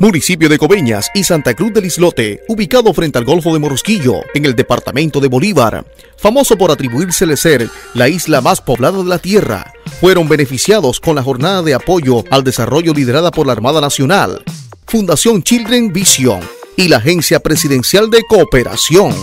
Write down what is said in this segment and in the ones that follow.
Municipio de Coveñas y Santa Cruz del Islote, ubicado frente al Golfo de Morosquillo, en el departamento de Bolívar, famoso por atribuírsele ser la isla más poblada de la Tierra, fueron beneficiados con la jornada de apoyo al desarrollo liderada por la Armada Nacional, Fundación Children Vision y la Agencia Presidencial de Cooperación.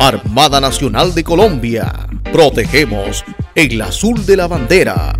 Armada Nacional de Colombia. Protegemos el azul de la bandera.